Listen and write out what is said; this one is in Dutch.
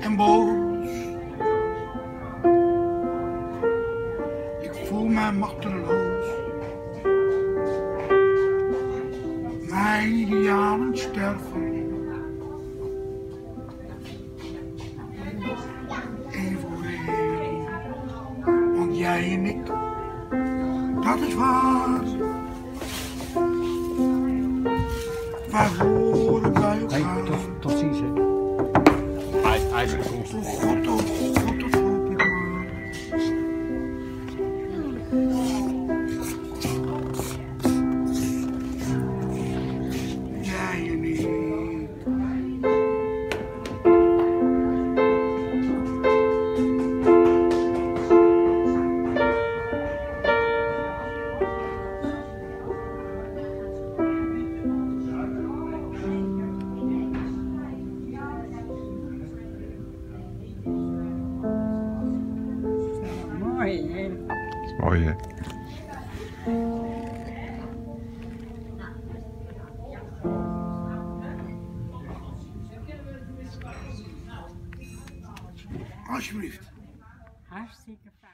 en boos. Ik voel mij machteloos. Mijn idealen sterven. Één. Want jij en ik, dat is waar. Wij Ai, meu tudo. Mooi, hè? Mooi hè. Alsjeblieft. Hartstikke fijn.